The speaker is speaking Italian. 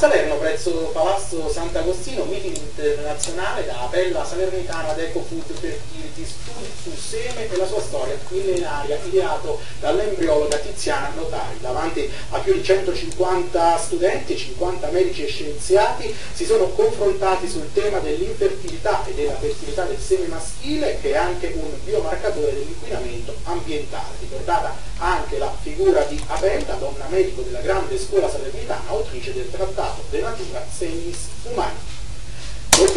Salerno, presso Palazzo Sant'Agostino, meeting internazionale da Bella Salernitana ad Ecofood Fertility Studi sul seme e la sua storia millenaria, ideato dall'embriologa Tiziana Notari. Davanti a più di 150 studenti, 50 medici e scienziati si sono confrontati sul tema dell'infertilità e della fertilità del seme maschile, che è anche un biomarcatore dell'inquinamento ambientale. Ricordata anche la figura di Abella, donna medico della grande scuola salernitana, autrice del trattato De Natura Semis Umani.